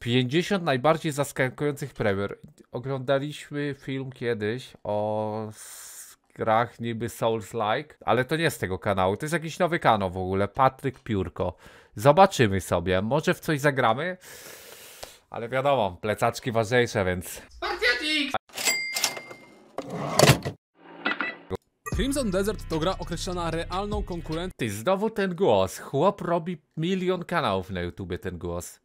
50 najbardziej zaskakujących premier. Oglądaliśmy film kiedyś o grach niby Souls-like, ale to nie z tego kanału. To jest jakiś nowy kanał w ogóle. Patryk Piórko. Zobaczymy sobie. Może w coś zagramy? Ale wiadomo, plecaczki ważniejsze, więc Crimson Desert to gra określona realną konkurencją Ty, znowu ten głos. Chłop robi milion kanałów na YouTubie, ten głos.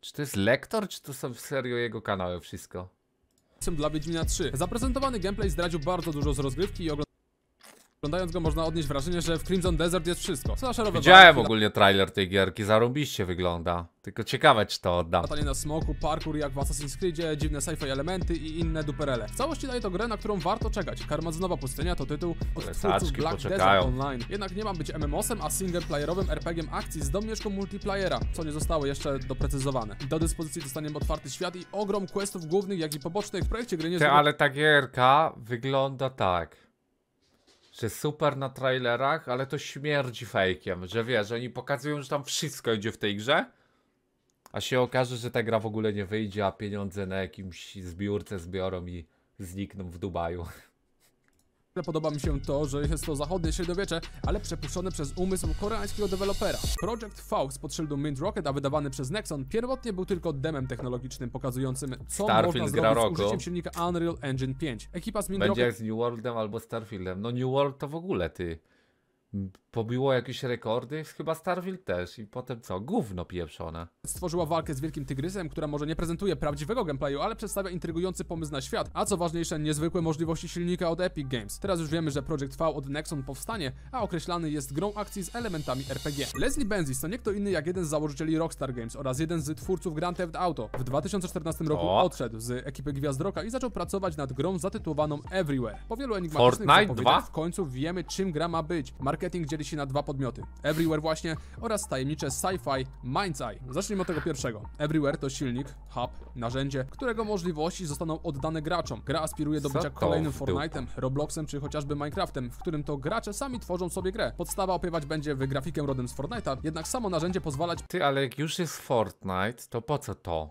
Czy to jest lektor, czy to są serio jego kanały wszystko? dla Wiedźmina 3. Zaprezentowany gameplay zdradził bardzo dużo z rozgrywki i ogl- oglądając go można odnieść wrażenie, że w Crimson Desert jest wszystko. Slasherowe Widziałem walki, ogólnie trailer tej gierki, zarąbiście wygląda. Tylko ciekawe, czy to oddam. latanie na smoku, parkour jak w Assassin's Creedzie, dziwne sci-fi elementy i inne duperele. W całości daje to grę, na którą warto czekać. Karmazynowa pustynia to tytuł od twórców Black poczekają. Desert Online. Jednak nie ma być MMOsem, a singleplayerowym RPG-iem akcji z domieszką multiplayera, co nie zostało jeszcze doprecyzowane. Do dyspozycji dostaniemy otwarty świat i ogrom questów głównych, jak i pobocznych w projekcie gry nie Ty, ale ta gierka wygląda tak. Że super na trailerach, ale to śmierdzi fejkiem. Że wiesz, oni pokazują, że tam wszystko idzie w tej grze. A się okaże, że ta gra w ogóle nie wyjdzie, a pieniądze na jakimś zbiórce zbiorą i znikną w Dubaju. Podoba mi się to, że jest to zachodnie średniowiecze, ale przepuszczone przez umysł koreańskiego dewelopera. Project V spod szyldu Mint Rocket, a wydawany przez Nexon, pierwotnie był tylko demem technologicznym pokazującym, co Starfield można gra zrobić z roku. użyciem silnika Unreal Engine 5. Ekipa z Mint Będzie jak Rocket z New Worldem albo Starfieldem. No New World to w ogóle ty. Pobiło jakieś rekordy, chyba Starfield też. I potem co? Gówno pieprzone. stworzyła walkę z Wielkim Tygrysem, która może nie prezentuje prawdziwego gameplayu, ale przedstawia intrygujący pomysł na świat, a co ważniejsze, niezwykłe możliwości silnika od Epic Games. Teraz już wiemy, że Project V od Nexon powstanie, a określany jest grą akcji z elementami RPG. Leslie Benzies to nie kto inny jak jeden z założycieli Rockstar Games oraz jeden z twórców Grand Theft Auto. W 2014 roku O. odszedł z ekipy Gwiazd Rocka i zaczął pracować nad grą zatytułowaną Everywhere. Po wielu enigmatycznych Fortnite zapowiedziach 2? w końcu wiemy czym gra ma być. Marketing dzieli się na dwa podmioty. Everywhere właśnie oraz tajemnicze sci-fi Mind's Eye. Zacznijmy od tego pierwszego. Everywhere to silnik, hub, narzędzie, którego możliwości zostaną oddane graczom. Gra aspiruje do bycia kolejnym? Fortnite'em, Robloxem czy chociażby Minecraftem, w którym to gracze sami tworzą sobie grę. Podstawa opiewać będzie w grafikę rodem z Fortnite'a, jednak samo narzędzie pozwalać Ty, ale jak już jest Fortnite, to po co to?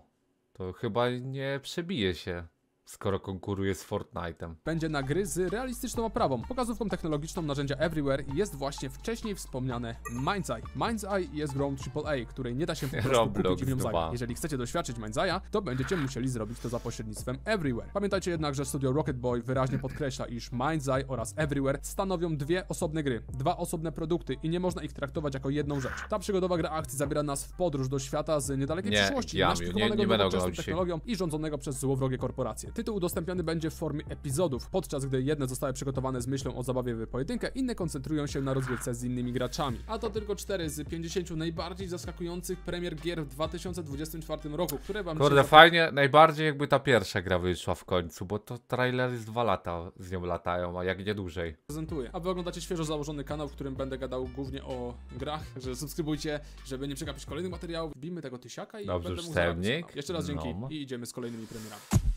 To chyba nie przebije się, skoro konkuruje z Fortnite'em. będzie na gry z realistyczną oprawą. Pokazówką technologiczną narzędzia Everywhere jest właśnie wcześniej wspomniane Mind's Eye. Mind's Eye jest grą AAA, której nie da się po prostu Roblox kupić w nią 2. zagrać. Jeżeli chcecie doświadczyć Mind's Eye'a, to będziecie musieli zrobić to za pośrednictwem Everywhere. Pamiętajcie jednak, że studio Rocket Boy wyraźnie podkreśla, iż Mind's Eye oraz Everywhere stanowią dwie osobne gry, dwa osobne produkty i nie można ich traktować jako jedną rzecz. Ta przygodowa gra akcji zabiera nas w podróż do świata z niedalekiej Nie, przyszłości, Jamiu, naszpikowanego nie- nie będę nowoczesną technologią i rządzonego przez złowrogie korporacje. Tytuł udostępniany będzie w formie epizodów, podczas gdy jedne zostały przygotowane z myślą o zabawie w pojedynkę, inne koncentrują się na rozgrywce z innymi graczami. A to tylko 4 z 50 najbardziej zaskakujących premier gier w 2024 roku, które wam Kurde, fajnie, najbardziej jakby ta pierwsza gra wyszła w końcu, bo to trailery z dwa lata z nią latają, a jak nie dłużej. prezentuję. A wy oglądacie świeżo założony kanał, w którym będę gadał głównie o grach, że subskrybujcie, żeby nie przegapić kolejnych materiałów. Wbijmy tego tysiaka i Dobrze, będę mógł. Jeszcze raz dzięki No. i idziemy z kolejnymi premierami.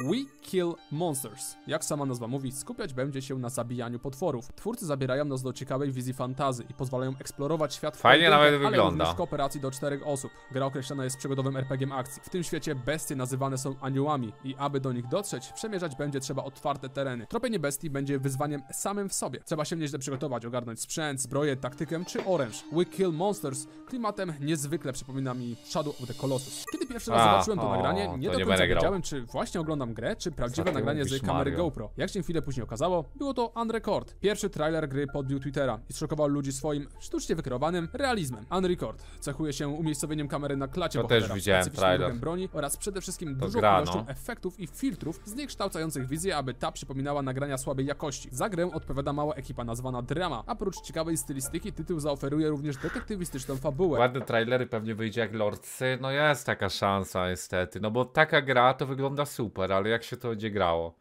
We Kill Monsters. Jak sama nazwa mówi, skupiać będzie się na zabijaniu potworów. Twórcy zabierają nas do ciekawej wizji fantazy i pozwalają eksplorować świat w Fajnie nawet ale wygląda. również kooperacji do czterech osób. Gra określona jest przygodowym RPG akcji. W tym świecie bestie nazywane są aniołami i aby do nich dotrzeć, przemierzać będzie trzeba otwarte tereny. Tropienie bestii będzie wyzwaniem samym w sobie. Trzeba się nieźle przygotować, ogarnąć sprzęt, zbroję, taktykę czy oręż. We Kill Monsters klimatem niezwykle przypomina mi Shadow of the Colossus. Kiedy pierwszy raz A, zobaczyłem to o, nagranie, nie to do nie końca grał. wiedziałem, czy właśnie oglądam grę, czy prawdziwe Znaczy, nagranie z kamery Mario. GoPro. Jak się chwilę później okazało, było to Unrecord. Pierwszy trailer gry podbił Twittera i zszokował ludzi swoim sztucznie wykreowanym realizmem. Unrecord cechuje się umiejscowieniem kamery na klacie To bohatera, też widziałem trailer. broni oraz przede wszystkim To dużą gra, ilością no. efektów i filtrów zniekształcających wizję, aby ta przypominała nagrania słabej jakości. Za grę odpowiada mała ekipa nazwana Drama. Oprócz ciekawej stylistyki, tytuł zaoferuje również detektywistyczną fabułę. Ładne trailery pewnie wyjdzie jak Lordcy, no jest taka szansa niestety, no bo taka gra to wygląda super, ale jak się to będzie grało?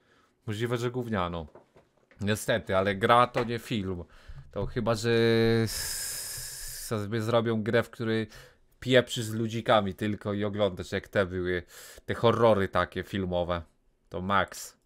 Możliwe, że gówniano. Niestety, ale gra to nie film. To chyba, że sobie zrobią grę, w której pieprzysz z ludzikami tylko i oglądasz jak te były, te horrory takie filmowe. To max.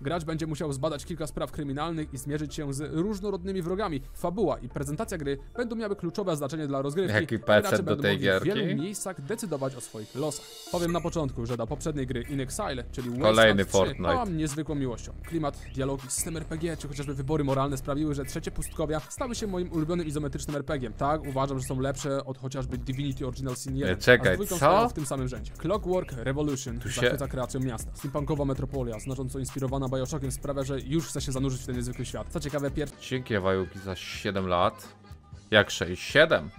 Gracz będzie musiał zbadać kilka spraw kryminalnych i zmierzyć się z różnorodnymi wrogami. Fabuła i prezentacja gry będą miały kluczowe znaczenie dla rozgrywki. Jaki gracze do tej mogli w wielu gierki? miejscach decydować o swoich losach. Powiem na początku, że do poprzedniej gry In Exile, czyli Kolejny Wasteland 3, Fortnite. pałam niezwykłą miłością. Klimat, dialogi, system RPG, czy chociażby wybory moralne sprawiły, że trzecie pustkowia stały się moim ulubionym izometrycznym RPG-iem. Tak, uważam, że są lepsze od chociażby Divinity Original Sin 1. Nie, czekaj, co? w tym samym rzędzie. Clockwork Revolution się- zachwyca kreacją miasta. Steampunkowa metropolia, znacząco inspirowana Bioshockiem sprawia, że już chce się zanurzyć w ten niezwykły świat. Co ciekawe, pierwszy Dzięki Wajuki za 7 lat. Jak 6? 7.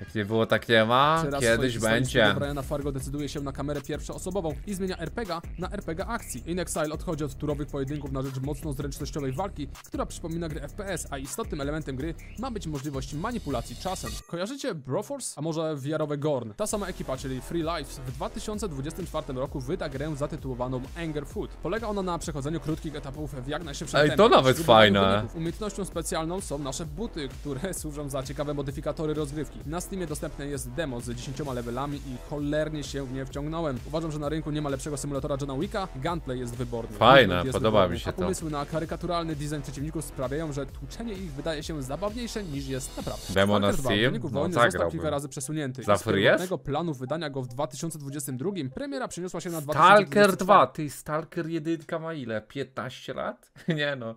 Jak nie było, tak nie ma. raz w Kiedyś będzie. Briana Fargo decyduje się na kamerę pierwszoosobową i zmienia RPG na RPG akcji. In Exile odchodzi od turowych pojedynków na rzecz mocno zręcznościowej walki, która przypomina gry FPS, a istotnym elementem gry ma być możliwość manipulacji czasem. Kojarzycie Broforce? A może VR-owe Gorn? Ta sama ekipa, czyli Free Lives, w 2024 roku wyda grę zatytułowaną Anger Food. Polega ona na przechodzeniu krótkich etapów w jak najszybszym Ej, to nawet fajne. Umiejętnością specjalną są nasze buty, które służą za ciekawe modyfikatory rozgrywki. Na Steamie dostępne jest demo z 10 levelami i cholernie się w nie wciągnąłem. Uważam, że na rynku nie ma lepszego symulatora Johna Wicka, gunplay jest wyborny. Fajne, jest podoba wyborny, mi się a to. pomysły na karykaturalny design przeciwników sprawiają, że tłuczenie ich wydaje się zabawniejsze niż jest naprawdę. Demo na Stalker 2 w Steam? No, wojny został kilka razy przesunięty. Za free planu wydania go w 2022 premiera przeniosła się na Stalker 2024. 2. Ty, Stalker 1 ma ile? 15 lat? Nie no.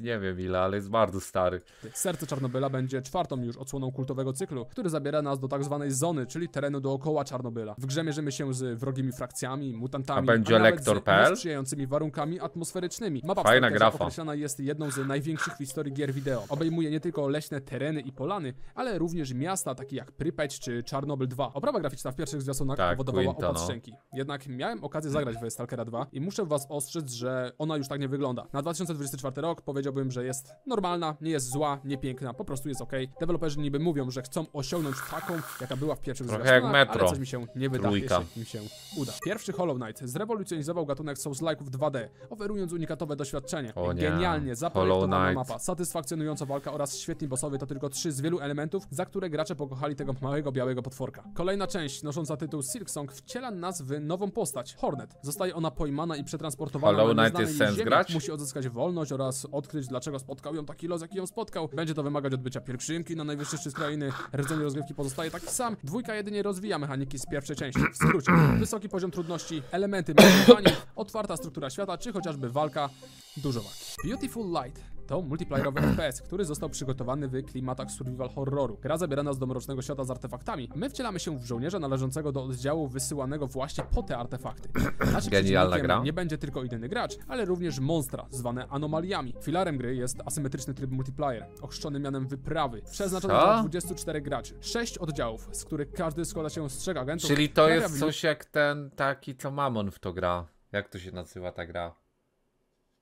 Nie wiem ile, ale jest bardzo stary. Serce Czarnobyla będzie czwartą już odsłoną kultowego cyklu, który zabiera nas do tak zwanej zony, czyli terenu dookoła Czarnobyla. W grze mierzymy się z wrogimi frakcjami, mutantami, A będzie nawet lektor.pl? z niesprzyjającymi warunkami atmosferycznymi. Mapa Fajna grafa. określana jest jedną z największych w historii gier wideo. Obejmuje nie tylko leśne tereny i polany, ale również miasta takie jak Prypeć czy Czarnobyl 2. Oprawa graficzna w pierwszych zwiastunach Tak, powodowała Quinto, opad no. Jednak miałem okazję zagrać w Stalkera 2 i muszę was ostrzec, że ona już tak nie wygląda. Na 2024 rok powiedziałbym, że jest normalna, nie jest zła, nie piękna, po prostu jest ok. Deweloperzy niby mówią, że chcą osiągnąć taką, jaka była w pierwszych Trochę jak Metro. ale coś mi się nie wyda, Trójka. jeśli im się uda. Pierwszy Hollow Knight zrewolucjonizował gatunek Souls-like'ów 2D, oferując unikatowe doświadczenie. O nie. Genialnie zaprojektowana mapa, satysfakcjonująca walka oraz świetni bossowie to tylko trzy z wielu elementów, za które gracze pokochali tego małego białego potworka. Kolejna część, nosząca tytuł Silksong, wciela nas w nową postać, Hornet. Zostaje ona pojmana i przetransportowana Hollow Knight jest sens grać? Musi odzyskać wolność oraz odkryć, dlaczego spotkał ją taki los, jaki ją spotkał. Będzie to wymagać odbycia pielgrzymki na najwyższy szczyt krainy. Rdzeń rozgrywki pozostaje taki sam. Dwójka jedynie rozwija mechaniki z pierwszej części. W skrócie, wysoki poziom trudności, elementy manipulacji, otwarta struktura świata, czy chociażby walka, dużo walki. Beautiful Light to multiplayerowy FPS, który został przygotowany w klimatach survival horroru. Gra zabiera nas do mrocznego świata z artefaktami. My wcielamy się w żołnierza należącego do oddziału wysyłanego właśnie po te artefakty. Naszym Genialna gra. Nie będzie tylko jedyny gracz, ale również monstra, zwane anomaliami. Filarem gry jest asymetryczny tryb multiplayer, ochrzczony mianem wyprawy, przeznaczony dla 24 graczy. 6 oddziałów, z których każdy składa się z trzech agentów. Czyli to jest coś jak ten taki, co Mamon w to gra. Jak to się nazywa ta gra?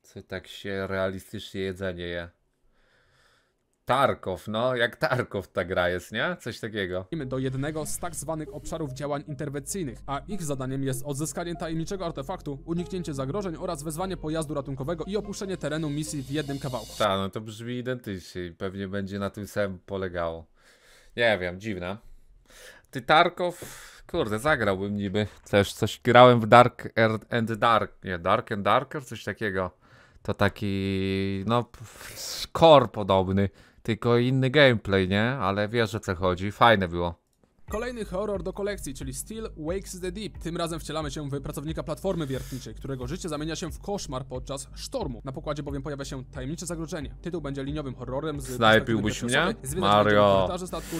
Co tak się realistycznie jedzenie je. Tarkow, no, jak Tarkow ta gra jest, nie? Coś takiego. do jednego z tak zwanych obszarów działań interwencyjnych, a ich zadaniem jest odzyskanie tajemniczego artefaktu, uniknięcie zagrożeń oraz wezwanie pojazdu ratunkowego i opuszczenie terenu misji w jednym kawałku. Tak, no to brzmi identycznie i pewnie będzie na tym samym polegało. Nie wiem, dziwne. Ty Tarkow, kurde, zagrałbym niby. Też coś grałem w Dark and Dark, nie, Dark and Darker, coś takiego. To taki, no, p- core podobny, tylko inny gameplay, nie? Ale wiesz o co chodzi, fajne było. Kolejny horror do kolekcji, czyli Still Wakes the Deep. Tym razem wcielamy się w pracownika platformy wiertniczej, którego życie zamienia się w koszmar podczas sztormu. Na pokładzie bowiem pojawia się tajemnicze zagrożenie. Tytuł będzie liniowym horrorem z Snajpiłbyś mnie? Mario. statku,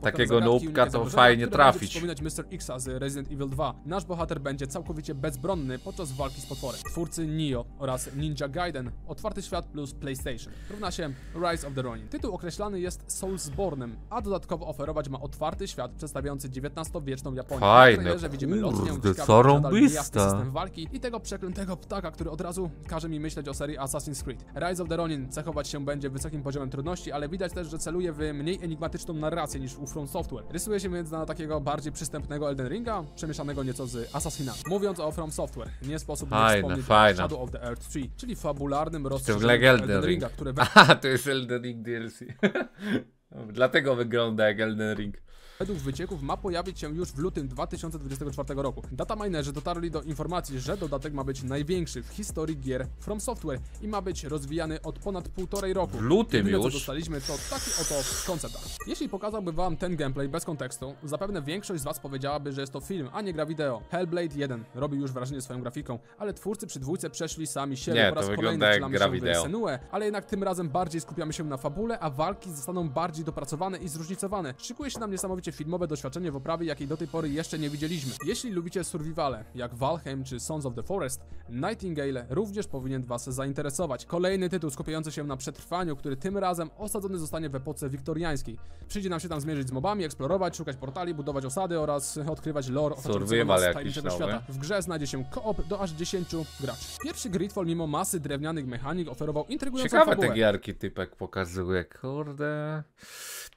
Takiego nubka to fajnie trafić. przypominać Mr. Xa z Resident Evil 2. Nasz bohater będzie całkowicie bezbronny podczas walki z potworem. Twórcy Nio oraz Ninja Gaiden, otwarty świat plus PlayStation. Równa się Rise of the Ronin. Tytuł określany jest Soulsborne'em, a dodatkowo oferować ma otwarty świat przedstawiający XIX-wieczną Japonię. Fajne, Na widzimy kurde, zarąbiste. niejasny system walki i tego przeklętego ptaka, który od razu każe mi myśleć o serii Assassin's Creed. Rise of the Ronin cechować się będzie wysokim poziomem trudności, ale widać też, że celuje w mniej enigmatyczną narrację niż u From Software. Rysuje się więc na takiego bardziej przystępnego Elden Ringa, przemieszanego nieco z Assassinami. Mówiąc o From Software, nie sposób nie Fajne, wspomnieć fajne. Shadow of the Earth 3, czyli fabularnym ogóle Elden, Elden Ring. Ringa, które Aha, to jest Elden Ring DLC. Dlatego wygląda jak Elden Ring. Według wycieków ma pojawić się już w lutym 2024 roku. Data minerzy dotarli do informacji, że dodatek ma być największy w historii gier From Software i ma być rozwijany od ponad półtorej roku. W lutym Jedyne, co już? dostaliśmy to taki oto koncept. Jeśli pokazałby wam ten gameplay bez kontekstu, zapewne większość z was powiedziałaby, że jest to film, a nie gra wideo. Hellblade 1 robi już wrażenie swoją grafiką, ale twórcy przy dwójce przeszli sami siebie Nie, po raz kolejny wcielamy się w wideo. Senue, ale jednak tym razem bardziej skupiamy się na fabule, a walki zostaną bardziej dopracowane i zróżnicowane. Szykuje się nam niesamowicie filmowe doświadczenie w oprawie, jakiej do tej pory jeszcze nie widzieliśmy. Jeśli lubicie survivale, jak Valheim czy Sons of the Forest, Nightingale również powinien was zainteresować. Kolejny tytuł skupiający się na przetrwaniu, który tym razem osadzony zostanie w epoce wiktoriańskiej. Przyjdzie nam się tam zmierzyć z mobami, eksplorować, szukać portali, budować osady oraz odkrywać lore otaczającego Survival nas jakiś nowy. świata. W grze znajdzie się koop do aż 10 graczy. Pierwszy Gridfall mimo masy drewnianych mechanik oferował intrygującą Ciekawe fabułę. te gierki typek pokazuje, kurde.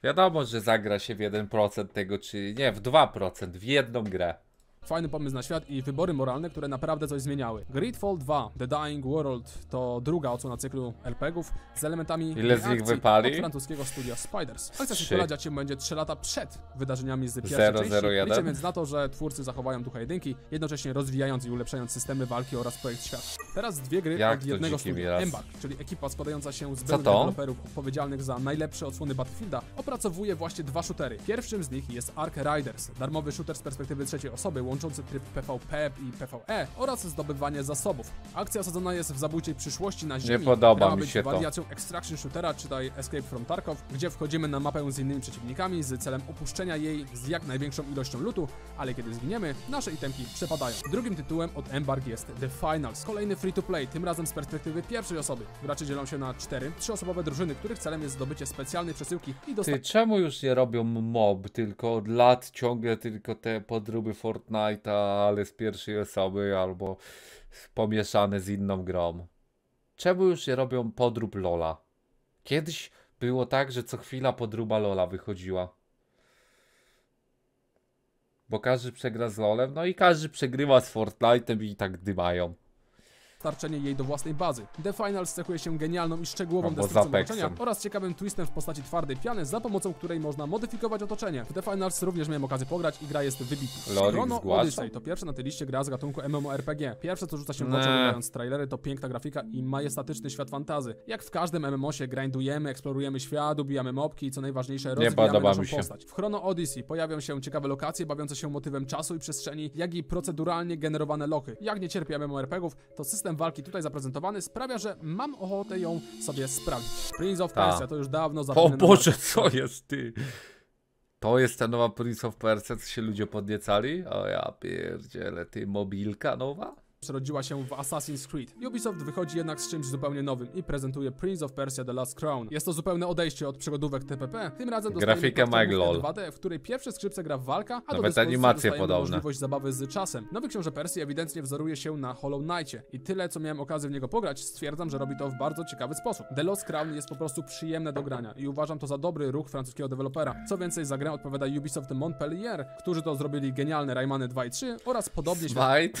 Wiadomo, że zagra się w 1% tego, czy nie, w 2%, w jedną grę. Fajny pomysł na świat i wybory moralne, które naprawdę coś zmieniały. Gridfall 2 The Dying World to druga odsłona cyklu RPGów z elementami Ile z nich wypali? od francuskiego studia Spiders. Akcja sequela dziać się będzie 3 lata przed wydarzeniami z pierwszej części. Liczę więc na to, że twórcy zachowają ducha jedynki, jednocześnie rozwijając i ulepszając systemy walki oraz projekt świata. Teraz dwie gry Jak od jednego studia. Embark, czyli ekipa składająca się z byłych deweloperów odpowiedzialnych za najlepsze odsłony Battlefielda, opracowuje właśnie dwa shootery. Pierwszym z nich jest Ark Riders, darmowy shooter z perspektywy trzeciej osoby, łączący tryb PvP i PvE oraz zdobywanie zasobów. Akcja osadzona jest w zabójczej przyszłości na Ziemi. podoba która ma mi być się to. wariacją extraction shootera, czytaj Escape from Tarkov, gdzie wchodzimy na mapę z innymi przeciwnikami z celem opuszczenia jej z jak największą ilością lutu, ale kiedy zginiemy, nasze itemki przepadają. Drugim tytułem od Embark jest The Finals, kolejny free-to-play, tym razem z perspektywy pierwszej osoby. Gracze dzielą się na cztery, trzyosobowe drużyny, których celem jest zdobycie specjalnej przesyłki i dostanie Ty, czemu już nie robią mob, tylko od lat ciągle tylko te podróby Fortnite'a, ale z pierwszej osoby albo pomieszane z inną grą? Czemu już nie robią podrób Lola? Kiedyś było tak, że co chwila podróba Lola wychodziła. Bo każdy przegra z Lolem, no i każdy przegrywa z Fortnite'em i tak dymają. Dostarczenie jej do własnej bazy. The Finals cechuje się genialną i szczegółową destrukcją otoczenia oraz ciekawym twistem w postaci twardej piany, za pomocą której można modyfikować otoczenie. W The Finals również miałem okazję pograć i gra jest wybitna. Chrono? Odyssey to pierwsze na tej liście gra z gatunku MMORPG. Pierwsze co rzuca się w oczy oglądając trailery to piękna grafika i majestatyczny świat fantazy. Jak w każdym MMO-sie grindujemy, eksplorujemy świat, ubijamy mobki i co najważniejsze rozwijamy naszą postać. W Chrono Odyssey pojawią się ciekawe lokacje bawiące się motywem czasu i przestrzeni, jak i proceduralnie generowane lochy. Jak nie cierpię MMORPGów, to system walki tutaj zaprezentowany sprawia, że mam ochotę ją sobie sprawdzić. Prince of. Persia to już dawno O zapomniane Boże, co jest ty? To jest ta nowa Prince of Persia, co się ludzie podniecali? O ja pierdzielę, ty mobilka nowa? Przerodziła się w Assassin's Creed. Ubisoft wychodzi jednak z czymś zupełnie nowym i prezentuje Prince of Persia The Last Crown. Jest to zupełne odejście od przygodówek TPP, tym razem Grafika platformówkę LOL. 2D, w której pierwsze skrzypce gra walka, a do Nawet dyspozycji animacje podobne. możliwość zabawy z czasem. Nowy książę Persji ewidentnie wzoruje się na Hollow Knightie i tyle co miałem okazję w niego pograć, stwierdzam, że robi to w bardzo ciekawy sposób. The Lost Crown jest po prostu przyjemne do grania i uważam to za dobry ruch francuskiego dewelopera. Co więcej, za grę odpowiada Ubisoft Montpellier, którzy to zrobili genialne Raymany 2 i 3 oraz podobnie Smite?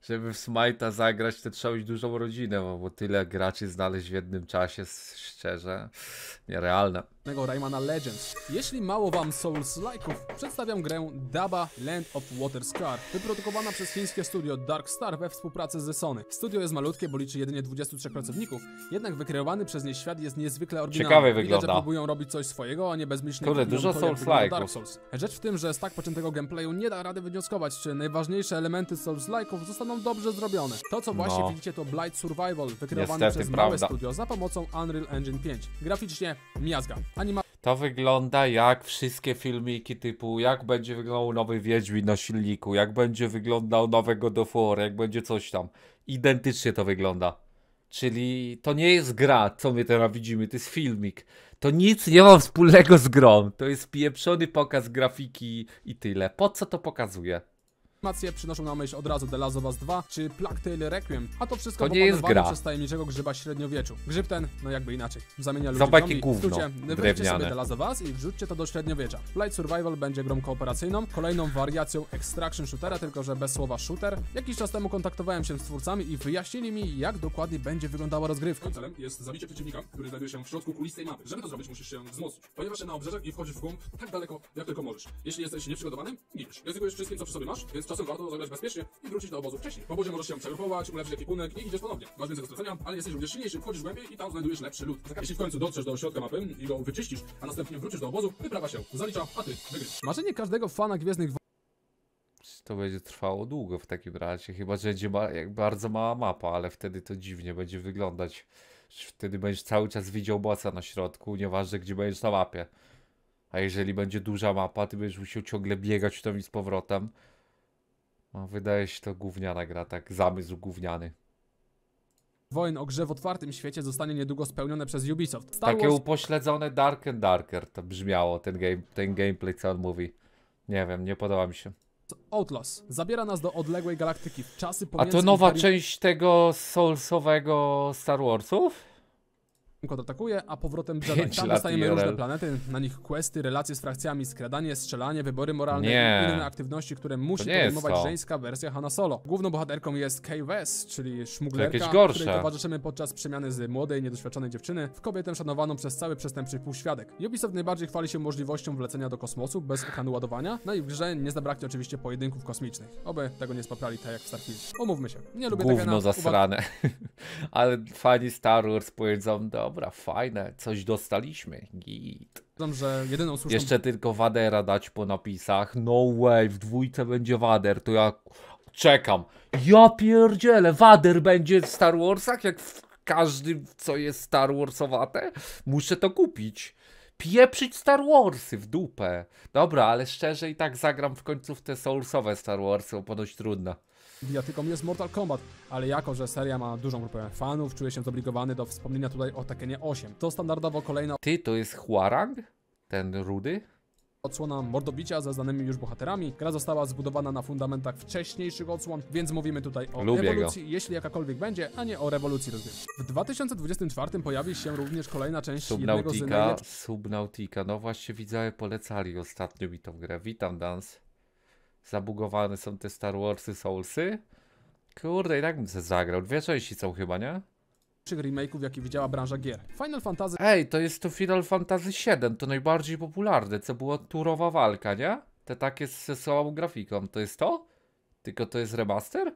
Żeby w Smite'a zagrać, to trzeba mieć dużą rodzinę, bo, bo tyle graczy znaleźć w jednym czasie, szczerze, nierealne. Raymana Legends. Jeśli mało wam Souls-like'ów, przedstawiam grę Daba Land of Water Scar, wyprodukowana przez chińskie studio Dark Star we współpracy z Sony. Studio jest malutkie, bo liczy jedynie 23 pracowników, jednak wykreowany przez nie świat jest niezwykle oryginalny. Ciekawie Widać, wygląda. że próbują robić coś swojego, a nie bezmyślnie Kurde, dużo Souls-like'ów. Dark Souls. Rzecz w tym, że z tak pociętego gameplayu nie da rady wywnioskować, czy najważniejsze elementy Souls-like'ów zostaną dobrze zrobione. To, co właśnie No. widzicie, to Blight Survival, wykreowany Niestety, przez małe prawda. studio za pomocą Unreal Engine 5. Graficznie miazga. Anima To wygląda jak wszystkie filmiki typu jak będzie wyglądał nowy Wiedźmin na silniku, jak będzie wyglądał of War, jak będzie coś tam. Identycznie to wygląda. Czyli to nie jest gra, co my teraz widzimy, to jest filmik. To nic nie ma wspólnego z grą. To jest pieprzony pokaz grafiki i tyle. Po co to pokazuje? Animacje przynoszą na myśl od razu The Last of Us 2 czy Plague Tale Requiem, a to wszystko To nie jest gra. przez tajemniczego grzyba średniowieczu. Grzyb ten, no jakby inaczej, zamienia ludzi Zobacz, w zombie. gówno W skrócie, weźcie sobie The Last of Us i wrzućcie to do średniowiecza. Flight Survival będzie grą kooperacyjną, kolejną wariacją Extraction Shootera, tylko że bez słowa shooter. Jakiś czas temu kontaktowałem się z twórcami i wyjaśnili mi, jak dokładnie będzie wyglądała rozgrywka. Twoim celem jest zabicie przeciwnika, który znajduje się w środku kulistej mapy. Żeby to zrobić, musisz się wzmocnić. Pojawiasz się na obrzeżach i wchodzisz w głąb tak daleko, jak tylko możesz. Jeśli jesteś nieprzygotowany, giniesz. Ryzykujesz wszystkim, co przy sobie masz, więc czasem warto zagrać bezpiecznie i wrócić do obozu wcześniej. W obozie możesz się przegrupować, ulepszyć ekwipunek i idziesz ponownie. Masz więcej do stracenia, ale jesteś również silniejszy, wchodzisz głębiej i tam znajdujesz lepszy lód. Jeśli w końcu dotrzesz do środka mapy i go wyczyścisz, a następnie wrócisz do obozu, wyprawa się zalicza, a ty wygrywasz. Marzenie każdego fana Gwiezdnych To będzie trwało długo w takim razie, chyba że będzie ma, jak bardzo mała mapa, ale wtedy to dziwnie będzie wyglądać. Wtedy będziesz cały czas widział bossa na środku, nieważne gdzie będziesz na mapie. A jeżeli będzie duża mapa, ty będziesz musiał ciągle biegać tam i z powrotem. No, wydaje się to gówniana gra, tak zamysł gówniany. Wojen o grze w otwartym świecie zostanie niedługo spełnione przez Ubisoft. Star Takie Wars upośledzone Dark and Darker to brzmiało, ten, game, ten gameplay co on mówi. Nie wiem, nie podoba mi się. Outlaws zabiera nas do odległej galaktyki w czasy A pomiędzy to nowa Imperium część tego Soulsowego Star Warsów? Kontratakuje, a powrotem Jedi. Tam dostajemy IRL. różne planety, na nich questy, relacje z frakcjami, skradanie, strzelanie, wybory moralne Nie. i inne aktywności, które musi podejmować żeńska wersja Hanna Solo. Główną bohaterką jest Kay West, czyli szmuglerka, której towarzyszymy podczas przemiany z młodej, niedoświadczonej dziewczyny w kobietę szanowaną przez cały przestępczy półświadek. Ubisoft najbardziej chwali się możliwością wlecenia do kosmosu bez ekranu ładowania, no i w grze nie zabraknie oczywiście pojedynków kosmicznych. Oby tego nie spaprali tak jak w Starfield. Umówmy się, nie lubię tego Gówno zasrane. Ale fani Star Wars powiedzą, dobra, fajne, coś dostaliśmy. Git. Że jedyną słuszną Jeszcze tylko Wadera dać po napisach. No way, w dwójce będzie Wader, to ja czekam. Ja pierdzielę, Wader będzie w Star Warsach, jak w każdym, co jest Star Warsowate? Muszę to kupić. Pieprzyć Star Warsy w dupę. Dobra, ale szczerze i tak zagram w końcu w te Soulsowe Star Warsy, bo ponoć trudno. Bijatyką jest Mortal Kombat, ale jako, że seria ma dużą grupę fanów, czuję się zobligowany do wspomnienia tutaj o Tekkenie 8. To standardowo kolejna Ty, to jest Huarang? Ten rudy? odsłona mordobicia ze znanymi już bohaterami. Gra została zbudowana na fundamentach wcześniejszych odsłon, więc mówimy tutaj o Lubię go. ewolucji, jeśli jakakolwiek będzie, a nie o rewolucji rozgrywki. W 2024 pojawi się również kolejna część jednego z Subnautica, najlepszych Subnautica. No właśnie widzowie polecali ostatnio mi tą grę. Witam Dans. Zabugowane są te Star Warsy Soulsy. Kurde, i tak bym se zagrał. Dwie części są chyba, nie? remake'ów, jakie widziała branża gier. Final Fantasy Ej, to jest to Final Fantasy VII, to najbardziej popularne, co była turowa walka, nie? Te takie z słabą grafiką. To jest to? Tylko to jest remaster?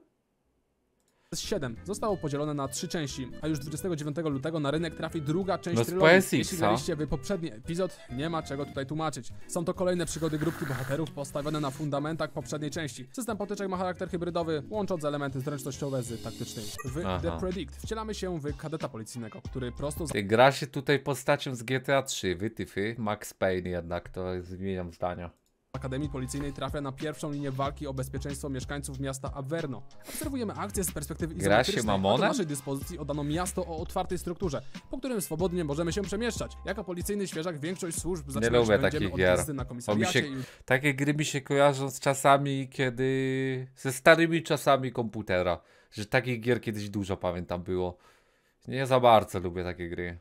7 zostało podzielone na trzy części, a już 29 lutego na rynek trafi druga część No z trylogii. PSX, Jeśli graliście w poprzedni epizod, nie ma czego tutaj tłumaczyć. Są to kolejne przygody grupki bohaterów postawione na fundamentach poprzedniej części. System potyczek ma charakter hybrydowy, łącząc elementy zręcznościowe z taktycznymi. W Aha. The Predict wcielamy się w kadeta policyjnego, który prosto z Ty, gra się tutaj postacią z GTA 3, wytyfy. Max Payne jednak, to zmieniam zdania. Akademii Policyjnej trafia na pierwszą linię walki o bezpieczeństwo mieszkańców miasta Averno. Obserwujemy akcję z perspektywy izometrycznej, a do naszej dyspozycji oddano miasto o otwartej strukturze, po którym swobodnie możemy się przemieszczać. Jako policyjny świeżak większość służb zaczynać lubię będziemy takich gier. na komisariacie się- i Takie gry mi się kojarzą z czasami, kiedy. ze starymi czasami komputera. Że takich gier kiedyś dużo pamiętam było. Nie za bardzo lubię takie gry.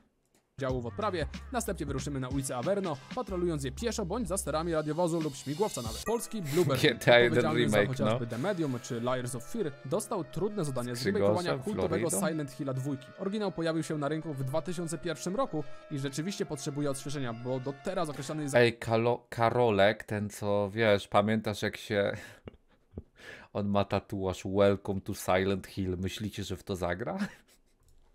Działu w odprawie. Następnie wyruszymy na ulicę Averno, patrolując je pieszo bądź za sterami radiowozu lub śmigłowca nawet. Polski Bluebird, odpowiedzialny za remake, chociażby no. The Medium czy Liars of Fear, dostał trudne zadanie z Grzygorzem, remakeowania kultowego Floridą? Silent Hilla 2. Oryginał pojawił się na rynku w 2001 roku i rzeczywiście potrzebuje odświeżenia, bo do teraz określany jest Ej, Kalo Karolek, ten co wiesz, pamiętasz jak się. On ma tatuaż Welcome to Silent Hill. Myślicie, że w to zagra?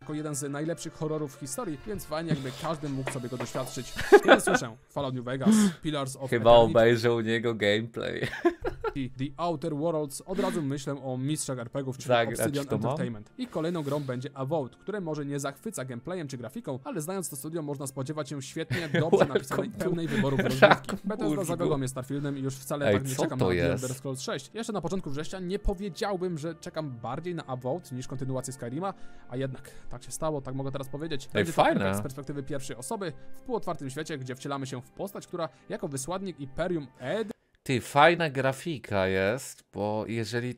jako jeden z najlepszych horrorów w historii, więc fajnie jakby każdy mógł sobie go doświadczyć. Kiedy słyszę Fallout New Vegas, Pillars of Chyba Eternity obejrzał u niego gameplay. i The Outer Worlds, od razu myślę o mistrzach RPGów, czyli Zagrać Obsidian to mam? Entertainment. Ich kolejną grą będzie Avowed, które może nie zachwyca gameplayem czy grafiką, ale znając to studio można spodziewać się świetnie, dobrze napisanej, pełnej wyborów rozgrywki. Bethesda zawiodła mnie Starfieldem i już wcale Ej, tak nie czekam na jest? Elder Scrolls 6. Jeszcze na początku września nie powiedziałbym, że czekam bardziej na Avowed niż kontynuację Skyrima, a jednak tak się stało, tak mogę teraz powiedzieć. Będzie to fajne. Z perspektywy pierwszej osoby w półotwartym świecie, gdzie wcielamy się w postać, która jako wysłannik Imperium Ed Ty, fajna grafika jest, bo jeżeli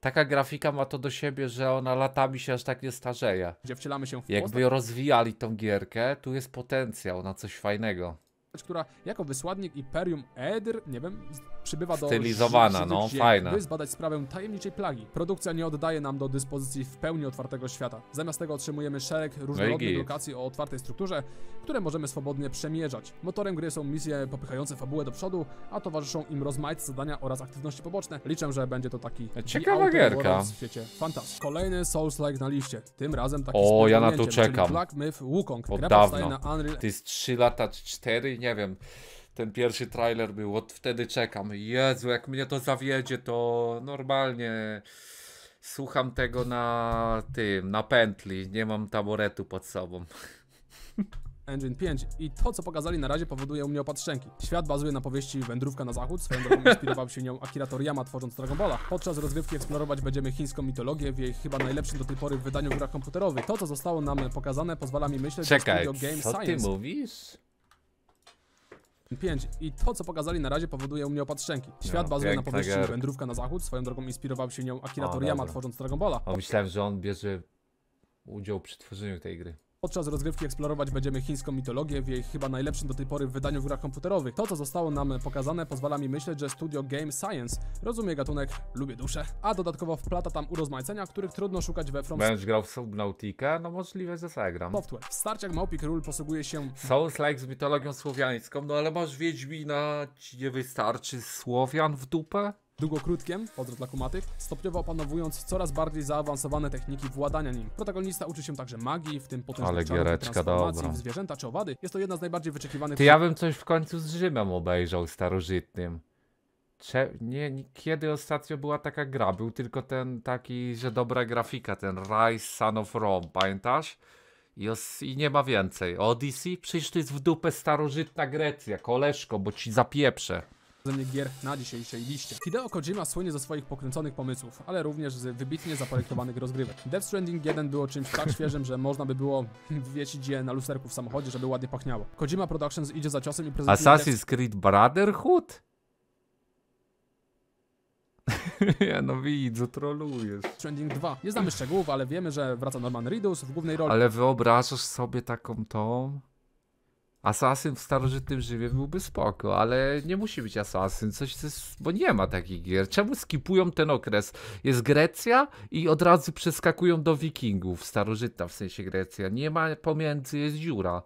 taka grafika ma to do siebie, że ona latami się aż tak nie starzeje. gdzie wcielamy się w Jakby rozwijali tą gierkę, tu jest potencjał na coś fajnego. Która jako wysłannik Imperium Edyr, nie wiem, przybywa do Stylizowana, no, fajna. by zbadać sprawę tajemniczej plagi. Produkcja nie oddaje nam do dyspozycji w pełni otwartego świata. Zamiast tego otrzymujemy szereg różnorodnych git. lokacji o otwartej strukturze, które możemy swobodnie przemierzać. Motorem gry są misje popychające fabułę do przodu, a towarzyszą im rozmaite zadania oraz aktywności poboczne. Liczę, że będzie to taki Ciekawa gierka. W świecie fantazji. Kolejny Souls-like na liście. Tym razem taki O, ja na to czekam. Black Myth Wukong. Od Unreal To jest 3 lata czy 4, nie wiem. Ten pierwszy trailer był, od wtedy czekam. Jezu, jak mnie to zawiedzie, to normalnie słucham tego na tym, na pętli. Nie mam taboretu pod sobą. Engine 5 i to, co pokazali na razie, powoduje u mnie opad szczęki. Świat bazuje na powieści Wędrówka na zachód, swoją drogą inspirował się nią Akira Toriyama tworząc Dragon Balla. Podczas rozgrywki eksplorować będziemy chińską mitologię w jej chyba najlepszym do tej pory wydaniu w grach komputerowych. To, co zostało nam pokazane, pozwala mi myśleć, Czekaj, że studio Game co ty Science mówisz? 5 i to, co pokazali na razie, powoduje u mnie opad szczęki. Świat No, bazuje na powieści gierka. Wędrówka na zachód, swoją drogą inspirował się nią Akira O, Toriyama dobra. tworząc Dragon Balla. O, myślałem, że on bierze udział przy tworzeniu tej gry. Podczas rozgrywki eksplorować będziemy chińską mitologię w jej chyba najlepszym do tej pory wydaniu w grach komputerowych. To, co zostało nam pokazane, pozwala mi myśleć, że studio Game Science rozumie gatunek lubię duszę, a dodatkowo wplata tam urozmaicenia, których trudno szukać we From Będziesz grał w Subnautica? No możliwe, że zagram. Software. W starciach Małpi Król posługuje się Souls-like z mitologią słowiańską, no ale masz Wiedźmina, ci nie wystarczy Słowian w dupę? Długokrótkiem, pozdro dla kumatych, stopniowo opanowując coraz bardziej zaawansowane techniki władania nim. Protagonista uczy się także magii, w tym potężnych czarów i giereczka transformacji dobra. w zwierzęta czy owady. Jest to jedna z najbardziej wyczekiwanych Ty ja bym coś w końcu z Rzymem obejrzał starożytnym. Cze nie, nie, kiedy ostatnio była taka gra? Był tylko ten taki, że dobra grafika, ten Rise Son of Rome, pamiętasz? I, os- I nie ma więcej. Odyssey? Przecież to jest w dupę starożytna Grecja, koleżko, bo ci zapieprzę. Mnie gier na dzisiejszej liście. Hideo Kojima słynie ze swoich pokręconych pomysłów, ale również z wybitnie zaprojektowanych rozgrywek. Death Stranding 1 było czymś tak świeżym, że można by było wiesić je na lusterku w samochodzie, żeby ładnie pachniało. Kojima Productions idzie za ciosem i prezentuje Assassin's Creed Brotherhood? ja no widzę, trolujesz. Stranding 2. Nie znamy szczegółów, ale wiemy, że wraca Norman Reedus w głównej roli. Ale wyobrażasz sobie taką tą? Asasyn w starożytnym Rzymie byłby spoko, ale nie musi być asasyn, coś jest, bo nie ma takich gier. Czemu skipują ten okres? Jest Grecja i od razu przeskakują do wikingów, starożytna w sensie Grecja. Nie ma pomiędzy, jest dziura.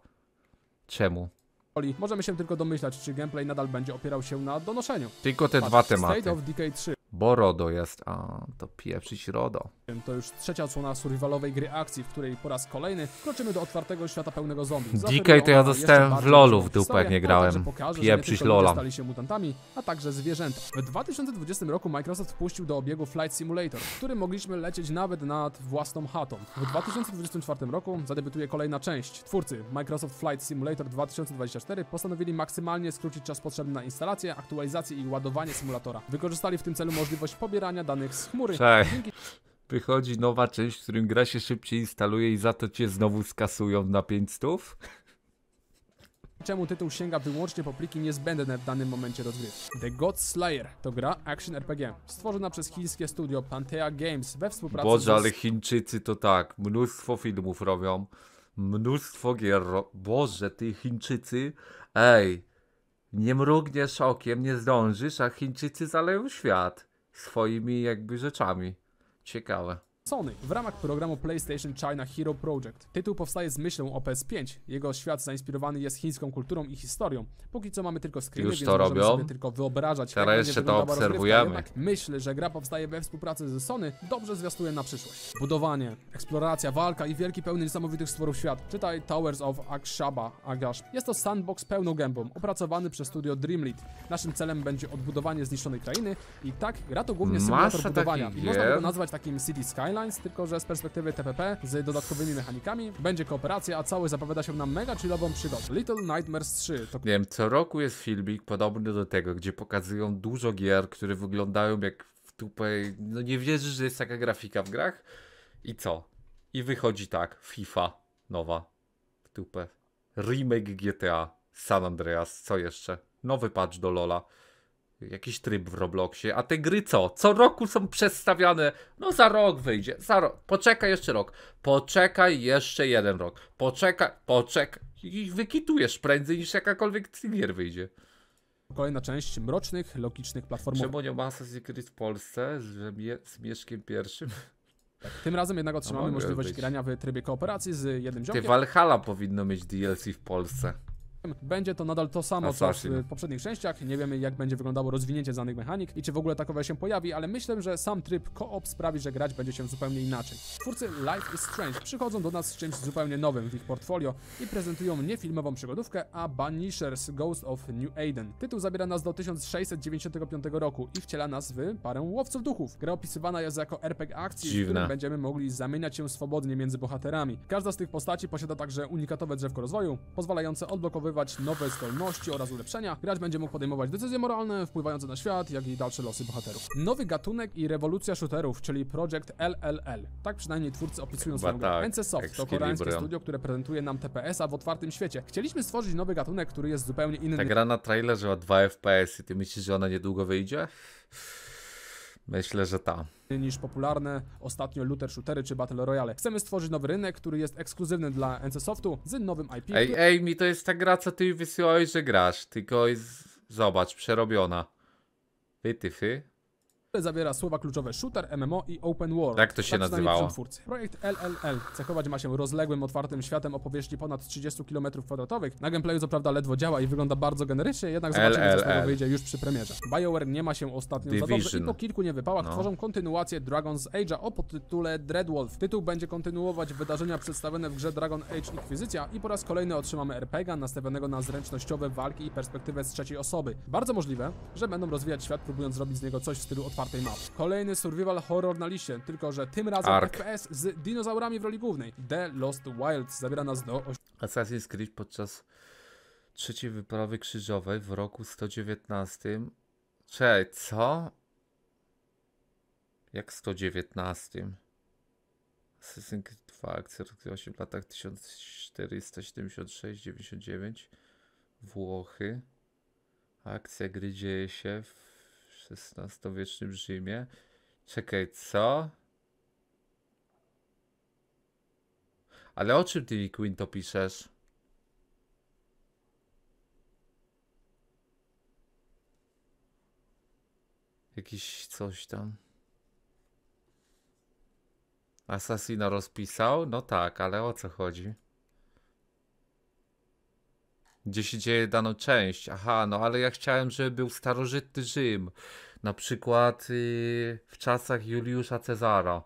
Czemu? roli. Możemy się tylko domyślać, czy gameplay nadal będzie opierał się na donoszeniu. Tylko te Patrz, dwa State tematy. of Decay 3. Bo RODO jest, a to pieprzyć RODO. To już trzecia odsłona survivalowej gry akcji, w której po raz kolejny kroczymy do otwartego świata pełnego zombie. Decay to ja dostałem w LoLu w dupę, jak nie grałem. pokaże, nie Pieprzyć LoLa. stali się mutantami, a także zwierzęta. W 2020 roku Microsoft wpuścił do obiegu Flight Simulator, w którym mogliśmy lecieć nawet nad własną chatą. W 2024 roku zadebiutuje kolejna część. Twórcy Microsoft Flight Simulator 2024 postanowili maksymalnie skrócić czas potrzebny na instalację, aktualizację i ładowanie symulatora. Wykorzystali w tym celu możliwość pobierania danych z chmury. Cześć. Dzięki Wychodzi nowa część, w którym gra się szybciej instaluje i za to cię znowu skasują na 500? czemu tytuł sięga wyłącznie po pliki niezbędne w danym momencie rozgrywki. The God Slayer to gra action RPG, stworzona przez chińskie studio Pantea Games we współpracy Boże, ze ale Chińczycy to tak, mnóstwo filmów robią, mnóstwo gier. Ro... Boże, ty Chińczycy, ej, nie mrugniesz okiem, nie zdążysz, a Chińczycy zaleją świat swoimi jakby rzeczami. Ciekawe. Sony w ramach programu PlayStation China Hero Project. Tytuł powstaje z myślą o PS5. Jego świat zainspirowany jest chińską kulturą i historią. Póki co mamy tylko screeny, Już więc to możemy robią? sobie tylko wyobrażać, Teraz będzie jeszcze to wyglądała rozgrywka. obserwujemy. Jednak myśl, że gra powstaje we współpracy ze Sony, dobrze zwiastuje na przyszłość. Budowanie, eksploracja, walka i wielki pełny niesamowitych stworów świat. Czytaj Towers of Akshaba, Agash. Jest to sandbox pełną gębą, opracowany przez studio Dreamlead. Naszym celem będzie odbudowanie zniszczonej krainy i tak, gra to głównie symulator Masa budowania. takich I można by go nazwać takim City Skylines, tylko że z perspektywy TPP z dodatkowymi mechanikami. Będzie kooperacja, a cały zapowiada się na mega chillową przygodę. Little Nightmares 3 to Nie wiem, co roku jest filmik podobny do tego, gdzie pokazują dużo gier, które wyglądają jak w tupę. No nie wierzysz, że jest taka grafika w grach? I co? I wychodzi tak, FIFA nowa w tupę. Remake GTA, San Andreas, co jeszcze? Nowy patch do Lola. Jakiś tryb w Robloxie, a te gry co? Co roku są przedstawiane. No za rok wyjdzie, za rok. Poczekaj jeszcze rok. Poczekaj jeszcze jeden rok. Poczekaj, poczekaj. I wykitujesz prędzej niż jakakolwiek gier wyjdzie. Kolejna część mrocznych, logicznych platformowych. Czemu nie ma Assassin's Creed w Polsce z, z Mieszkiem pierwszym? Tym razem jednak otrzymamy możliwość być. grania w trybie kooperacji z jednym Ty ziomkiem. Valhalla powinno mieć DLC w Polsce. Będzie to nadal to samo, co w Assassin. poprzednich częściach. Nie wiemy, jak będzie wyglądało rozwinięcie danych mechanik i czy w ogóle takowe się pojawi, ale myślę, że sam tryb co-op sprawi, że grać będzie się zupełnie inaczej. Twórcy Life is Strange przychodzą do nas z czymś zupełnie nowym w ich portfolio i prezentują nie filmową przygodówkę, a Banishers Ghost of New Aiden. Tytuł zabiera nas do 1695 roku i wciela nas w parę łowców duchów. Gra opisywana jest jako RPG akcji, w Dziwne. którym będziemy mogli zamieniać się swobodnie między bohaterami. Każda z tych postaci posiada także unikatowe drzewko rozwoju, pozwalające odblokowywać nowe zdolności oraz ulepszenia. Gracz będzie mógł podejmować decyzje moralne wpływające na świat, jak i dalsze losy bohaterów. Nowy gatunek i rewolucja shooterów, czyli Project LLL. Tak przynajmniej twórcy opisują swoją grę. tak, to koreańskie studio, które prezentuje nam TPS-a w otwartym świecie. Chcieliśmy stworzyć nowy gatunek, który jest zupełnie inny Ta gra na trailerze ma 2 FPS i ty myślisz, że ona niedługo wyjdzie? Myślę, że ta. niż popularne ostatnio looter shootery czy battle royale. Chcemy stworzyć nowy rynek, który jest ekskluzywny dla NC Softu z nowym IP, Ej, ej, mi to jest ta gra, co ty wysyłałeś, że grasz. Tylko jest, zobacz, przerobiona. Wytyfy. Zawiera słowa kluczowe shooter, MMO i open world. Jak to się tak nazywało? Projekt LLL cechować ma się rozległym, otwartym światem o powierzchni ponad 30 km2. Na gameplayu co prawda ledwo działa i wygląda bardzo generycznie, jednak zobaczymy co z tego LLL. wyjdzie już przy premierze. BioWare nie ma się ostatnio za dobrze i Division. po kilku niewypałach No. tworzą kontynuację Dragon's Age'a o podtytule Dreadwolf. Tytuł będzie kontynuować wydarzenia przedstawione w grze Dragon Age Inkwizycja i po raz kolejny otrzymamy RPG nastawionego na zręcznościowe walki i perspektywę z trzeciej osoby. Bardzo możliwe, że będą rozwijać świat próbując zrobić z niego coś w stylu mapy. Kolejny survival horror na liście, tylko że tym razem Ark. FPS z dinozaurami w roli głównej. The Lost Wilds zabiera nas do Assassin's Creed podczas trzeciej wyprawy krzyżowej w roku 119. Czekaj, co? Jak 119? Assassin's Creed 2, akcja rozgrywa się w latach 1476-99. Włochy. Akcja gry dzieje się w XVI-wiecznym Rzymie. Czekaj, co? Ale o czym ty, Queen, to piszesz? Jakiś coś tam. Assassina rozpisał? No tak, ale o co chodzi? Gdzie się dzieje daną część? Aha, no ale ja chciałem, żeby był starożytny Rzym. Na przykład yy, w czasach Juliusza Cezara.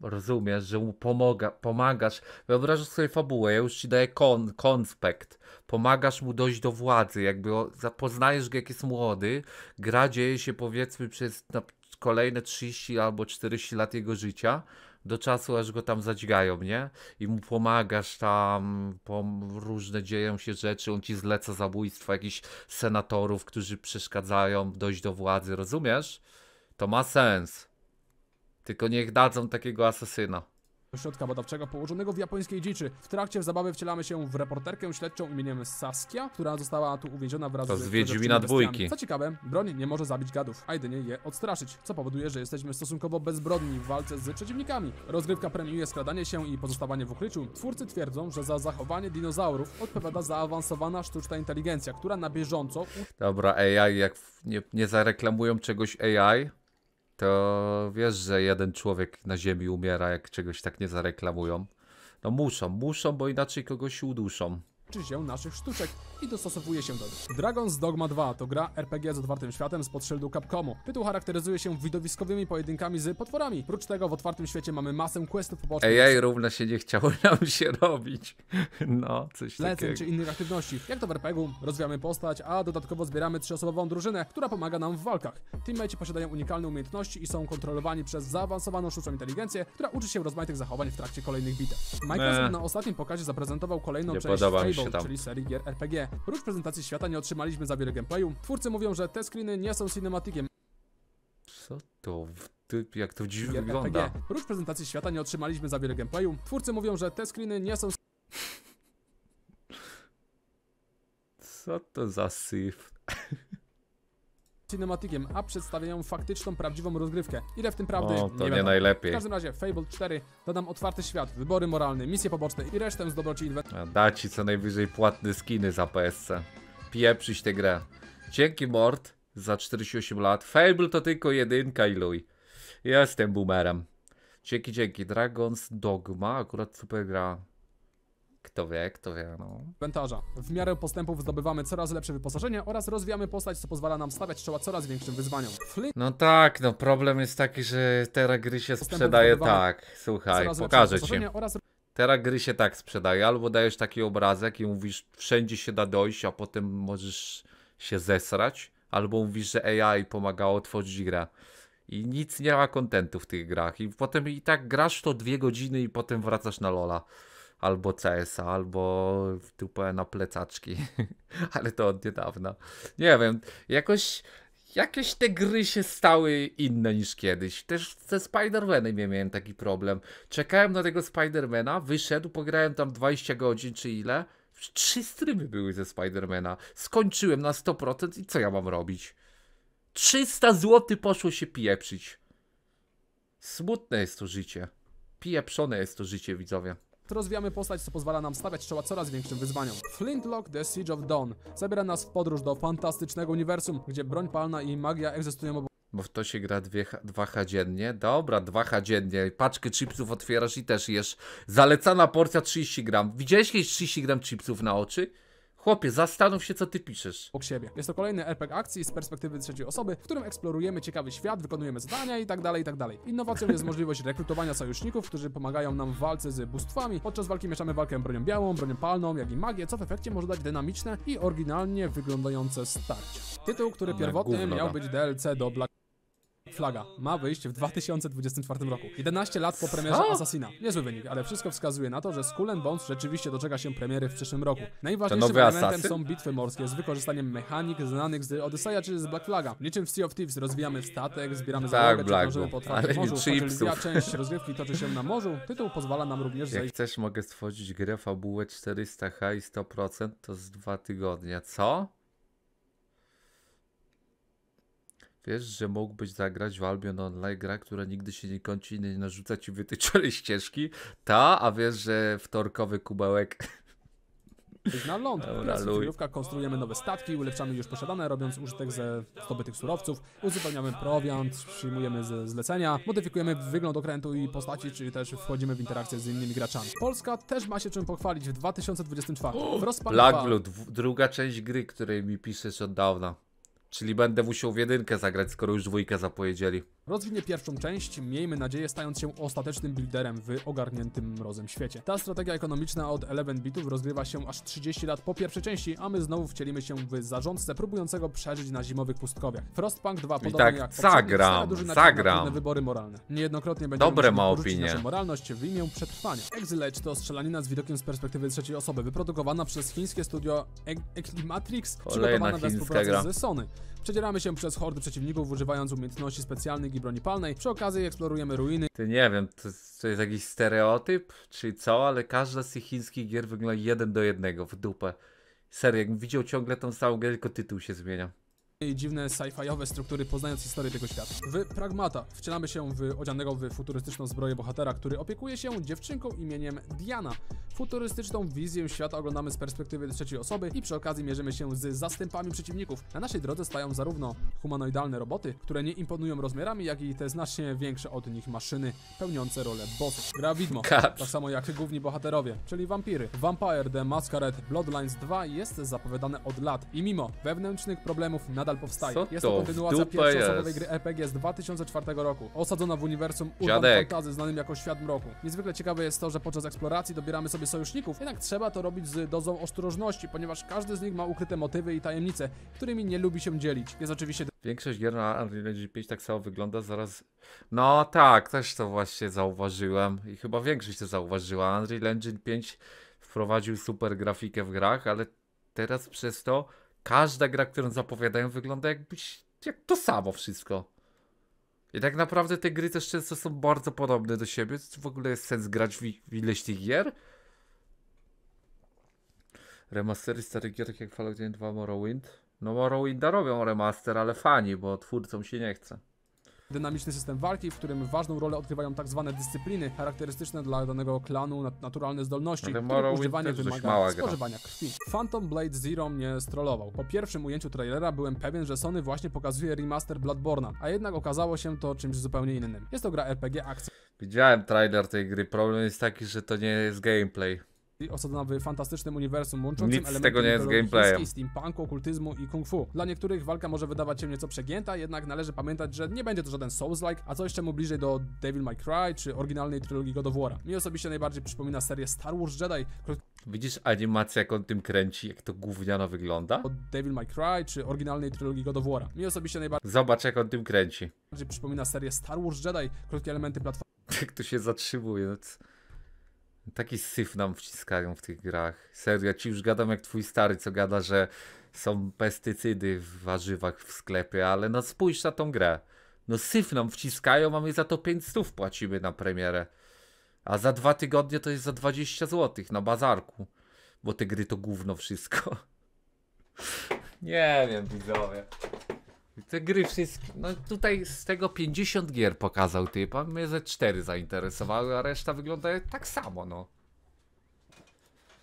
Rozumiesz, że mu pomaga, pomagasz. Wyobrażasz sobie fabułę, ja już ci daję kon, konspekt. Pomagasz mu dojść do władzy, jakby o, zapoznajesz go jak jest młody. Gra dzieje się powiedzmy przez na, kolejne 30 albo 40 lat jego życia. Do czasu aż go tam zadźgają, nie? I mu pomagasz tam, pom, różne dzieją się rzeczy, on ci zleca zabójstwa jakichś senatorów, którzy przeszkadzają dojść do władzy, rozumiesz? To ma sens. Tylko niech dadzą takiego asesyna. Ośrodka badawczego położonego w japońskiej dziczy. W trakcie zabawy wcielamy się w reporterkę śledczą imieniem Saskia, która została tu uwięziona wraz To z z Wiedźmina dwójki. Co ciekawe, broń nie może zabić gadów, a jedynie je odstraszyć, co powoduje, że jesteśmy stosunkowo bezbronni w walce z przeciwnikami. Rozgrywka premiuje skradanie się i pozostawanie w ukryciu. Twórcy twierdzą, że za zachowanie dinozaurów odpowiada zaawansowana sztuczna inteligencja, która na bieżąco Dobra, AI, jak nie, nie zareklamują czegoś AI, to wiesz, że jeden człowiek na ziemi umiera, jak czegoś tak nie zareklamują. No muszą, muszą, bo inaczej kogoś uduszą. Uczy się naszych sztuczek i dostosowuje się do nich. Dragon's Dogma 2 to gra RPG z otwartym światem spod szyldu Capcomu. Tytuł charakteryzuje się widowiskowymi pojedynkami z potworami. Prócz tego w otwartym świecie mamy masę questów pobocznych. AI równo się nie chciało nam się robić. No, coś Leceń takiego. czy innych aktywności. Jak to w RPG-u, rozwijamy postać, a dodatkowo zbieramy trzyosobową drużynę, która pomaga nam w walkach. Teammates posiadają unikalne umiejętności i są kontrolowani przez zaawansowaną sztuczną inteligencję, która uczy się rozmaitych zachowań w trakcie kolejnych bitew. Microsoft na ostatnim pokazie zaprezentował kolejną Nie część Fable, tam. czyli serii gier RPG. Prócz prezentacji świata nie otrzymaliśmy za wiele gameplayu. Twórcy mówią, że te screeny nie są cinematikiem Co to? w- Ty, jak to gier wygląda. RPG. Prócz prezentacji świata nie otrzymaliśmy za wiele gameplayu. Twórcy mówią, że te screeny nie są Co to za syf? Cinematiciem, a przedstawiają faktyczną, prawdziwą rozgrywkę. Ile w tym prawdy? O, to nie wiadomo. najlepiej. W każdym razie Fable 4 dodam otwarty świat, wybory moralne, misje poboczne i resztę z dobroci inwentarza. A Da ci co najwyżej płatne skiny za PSC. Pieprzyć tę grę. Dzięki Mord za 48 lat. Fable to tylko jedynka i luj. Jestem boomerem. Dzięki, dzięki. Dragon's Dogma, akurat super gra. Kto wie, kto wie, no. W miarę postępów zdobywamy coraz lepsze wyposażenie oraz rozwijamy postać, co pozwala nam stawiać czoła coraz większym wyzwaniom. Flint No tak, no problem jest taki, że te gry się sprzedaje zdobywane. tak. Słuchaj, coraz lepsze pokażę ci. wyposażenie oraz Teraz gry się tak sprzedaje, albo dajesz taki obrazek i mówisz, wszędzie się da dojść, a potem możesz się zesrać, albo mówisz, że AI pomagało tworzyć grę. I nic nie ma kontentu w tych grach. I potem i tak grasz to dwie godziny i potem wracasz na Lola. Albo CS-a, albo w dupę na plecaczki. Ale to od niedawna. Nie wiem, jakoś jakieś te gry się stały inne niż kiedyś. Też ze Spider-Manem ja miałem taki problem. Czekałem na tego Spidermana, wyszedł, pograłem tam 20 godzin czy ile. Trzy streamy były ze Spidermana. Skończyłem na 100% i co ja mam robić? 300 zł poszło się pieprzyć. Smutne jest to życie. Pieprzone jest to życie, widzowie. Rozwijamy postać, co pozwala nam stawiać czoła coraz większym wyzwaniom. Flintlock The Siege of Dawn zabiera nas w podróż do fantastycznego uniwersum, gdzie broń palna i magia egzystują obok Bo w to się gra dwie, 2H dziennie. Dobra, 2H dziennie. Paczkę chipsów otwierasz i też jesz. Zalecana porcja 30 gram. Widziałeś kiedyś 30 gram chipsów na oczy? Chłopie, zastanów się, co ty piszesz. siebie. Jest to kolejny RPG akcji z perspektywy trzeciej osoby, w którym eksplorujemy ciekawy świat, wykonujemy zadania i tak dalej, i tak dalej. Innowacją jest możliwość rekrutowania sojuszników, którzy pomagają nam w walce z bóstwami. Podczas walki mieszamy walkę bronią białą, bronią palną, jak i magię, co w efekcie może dać dynamiczne i oryginalnie wyglądające starcie. Tytuł, który pierwotnie miał być DLC do Black Flaga ma wyjść w 2024 roku. 11 lat po premierze Co? Assassina. Niezły wynik, ale wszystko wskazuje na to, że Skull and Bones rzeczywiście doczeka się premiery w przyszłym roku. Najważniejszym elementem Assassin? są bitwy morskie z wykorzystaniem mechanik znanych z Odyseja czy z Black Flaga. Niczym w Sea of Thieves rozwijamy statek, zbieramy Tak, załogę, czy po otwartym ale morzu. część rozgrywki toczy się na morzu, tytuł pozwala nam również Jak zejść chcesz, mogę stworzyć grę fabułę 400H i 100%, to z dwa tygodnie. Co? Wiesz, że mógłbyś zagrać w Albion Online gra, która nigdy się nie kończy i nie narzuca ci wytyczonej ścieżki? Ta, a wiesz, że wtorkowy kubełek na ląd. Kryjówkach konstruujemy nowe statki, ulepszamy już posiadane, robiąc użytek ze zdobytych surowców, uzupełniamy prowiant, przyjmujemy ze zlecenia, modyfikujemy wygląd okrętu i postaci, czyli też wchodzimy w interakcję z innymi graczami. Polska też ma się czym pochwalić w 2024. W Black 2 Blood, w- druga część gry, której mi piszesz od dawna. Czyli będę musiał w jedynkę zagrać, skoro już dwójkę zapowiedzieli. Rozwinie pierwszą część, miejmy nadzieję, stając się ostatecznym builderem w ogarniętym mrozem świecie. Ta strategia ekonomiczna od 11 bitów rozgrywa się aż 30 lat po pierwszej części, a my znowu wcielimy się w zarządcę próbującego przeżyć na zimowych pustkowiach. Frostpunk 2 podobnie tak, jak zagram, zagram. Na wybory moralne. Niejednokrotnie będziemy Dobre ma opinie. naszą moralność w imię przetrwania. Exil Edge to strzelanina z widokiem z perspektywy trzeciej osoby, wyprodukowana przez chińskie studio E- Eclimatrix, przygotowana we współpracy gra. ze Sony. Przedzieramy się przez hordy przeciwników, używając umiejętności specjalnych broni palnej. Przy okazji eksplorujemy ruiny Ty nie wiem, to, to jest jakiś stereotyp, czy co, ale każda z tych chińskich gier wygląda jeden do jednego, w dupę. Serio, jakbym widział ciągle tą samą grę, tylko tytuł się zmienia. I dziwne sci-fiowe struktury, poznając historię tego świata. W Pragmata wcielamy się w odzianego w futurystyczną zbroję bohatera, który opiekuje się dziewczynką imieniem Diana. Futurystyczną wizję świata oglądamy z perspektywy trzeciej osoby i przy okazji mierzymy się z zastępami przeciwników. Na naszej drodze stają zarówno humanoidalne roboty, które nie imponują rozmiarami, jak i te znacznie większe od nich maszyny, pełniące rolę bossów. Gra widmo, tak samo jak główni bohaterowie, czyli wampiry. Vampire The Masquerade Bloodlines 2 jest zapowiadane od lat i mimo wewnętrznych problemów nadal powstaje. Co jest to to kontynuacja pierwszoosobowej gry RPG z 2004 roku, osadzona w uniwersum Urban. Fantasy znanym jako Świat Mroku. Niezwykle ciekawe jest to, że podczas eksploracji dobieramy sobie sojuszników, jednak trzeba to robić z dozą ostrożności, ponieważ każdy z nich ma ukryte motywy i tajemnice, którymi nie lubi się dzielić. Jest oczywiście Większość gier na Unreal Engine 5 tak samo wygląda, zaraz... No tak, też to właśnie zauważyłem i chyba większość to zauważyła. Unreal Engine 5 wprowadził super grafikę w grach, ale teraz przez to każda gra, którą zapowiadają wygląda jakbyś... jak to samo wszystko. I tak naprawdę te gry też często są bardzo podobne do siebie. Czy w ogóle jest sens grać w, w ileś tych gier? Remastery starych gier tak jak Fallout 1 2 Morrowind. No Morrowinda robią remaster, ale fani, bo twórcom się nie chce. Dynamiczny system walki, w którym ważną rolę odgrywają tak zwane dyscypliny charakterystyczne dla danego klanu, nat- naturalne zdolności, których Morrowind używanie wymaga spożywania krwi. Phantom Blade Zero mnie strollował. Po pierwszym ujęciu trailera byłem pewien, że Sony właśnie pokazuje remaster Bloodborne'a, a jednak okazało się to czymś zupełnie innym. Jest to gra RPG akcji Widziałem trailer tej gry. Problem jest taki, że to nie jest gameplay. Osadzona w fantastycznym uniwersum łączącym Nic z elementy tego nie jest gameplayem. steampunku, okultyzmu i kung fu. Dla niektórych walka może wydawać się nieco przegięta, jednak należy pamiętać, że nie będzie to żaden Souls-like, a coś czemu bliżej do Devil May Cry czy oryginalnej trylogii God of War'a. Mi osobiście najbardziej przypomina serię Star Wars Jedi, Widzisz animację, jak on tym kręci, jak to gówniano wygląda? od Devil May Cry czy oryginalnej trylogii God of War'a. Mi osobiście najbardziej Zobacz, jak on tym kręci. przypomina serię Star Wars Jedi, krótkie elementy Jak to się zatrzymuje. No Taki syf nam wciskają w tych grach. Serio, ja ci już gadam jak twój stary, co gada, że są pestycydy w warzywach w sklepie, ale no spójrz na tą grę. No syf nam wciskają, a my za to 5 stów płacimy na premierę. A za dwa tygodnie to jest za 20 zł na bazarku. Bo te gry to gówno wszystko. Nie wiem, widzowie. Te gry wszystkie. No tutaj z tego 50 gier pokazał typ, a mnie ze 4 zainteresowały, a reszta wygląda tak samo, no.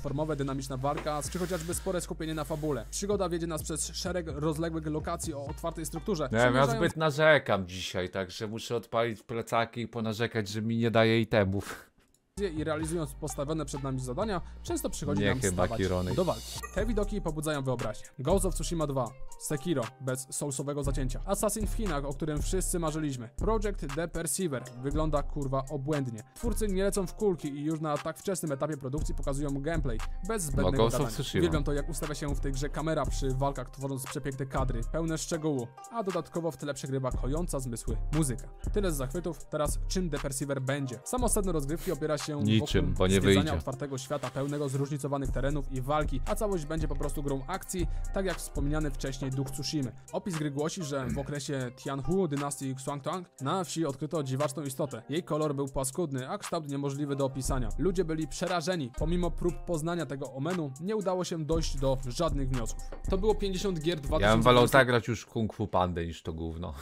platformowe, dynamiczna walka, czy chociażby spore skupienie na fabule. Przygoda wiedzie nas przez szereg rozległych lokacji o otwartej strukturze. Nie ja zbyt narzekam dzisiaj, także muszę odpalić plecaki i ponarzekać, że mi nie daje itemów. I realizując postawione przed nami zadania, często przychodzi Nie nam chyba, stawać Kirony. do walki. Te widoki pobudzają wyobraźnię. Ghost of Tsushima 2, Sekiro, bez soulsowego zacięcia. Assassin w Chinach, o którym wszyscy marzyliśmy. Project The Perceiver, wygląda kurwa obłędnie. Twórcy nie lecą w kulki i już na tak wczesnym etapie produkcji pokazują gameplay, bez zbędnego No, Ghost of gadania. Uwielbiam to, jak ustawia się w tej grze kamera przy walkach, tworząc przepiękne kadry, pełne szczegółu, a dodatkowo w tle przegrywa kojąca zmysły muzyka. Tyle z zachwytów, teraz czym The Perceiver będzie? Samo sedno rozgrywki opiera się Niczym, wokół bo nie wyjdzie. otwartego świata pełnego zróżnicowanych terenów i walki, a całość będzie po prostu grą akcji, tak jak wspomniany wcześniej Duch Tsushimy. Opis gry głosi, że w okresie Tianhu dynastii Xuantang na wsi odkryto dziwaczną istotę. Jej kolor był paskudny, a kształt niemożliwy do opisania. Ludzie byli przerażeni. Pomimo prób poznania tego omenu, nie udało się dojść do żadnych wniosków. To było 50 gier Ja bym wolał 2024 tak grać już Kung Fu Pandę niż to gówno.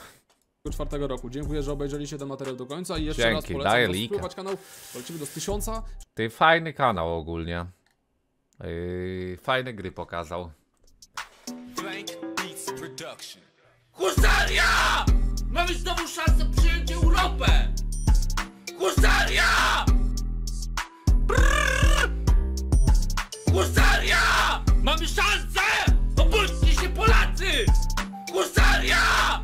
2004 roku. Dziękuję, że obejrzeliście ten materiał do końca i jeszcze Dzięki, raz polecam daję kanał. Lecimy do 1000. Ty fajny kanał ogólnie. Yy, fajne gry pokazał. Blank Beats Production. Husaria! Mamy znowu szansę przyjąć Europę! Husaria! Husaria! Mamy szansę! Obudźcie się Polacy! Husaria!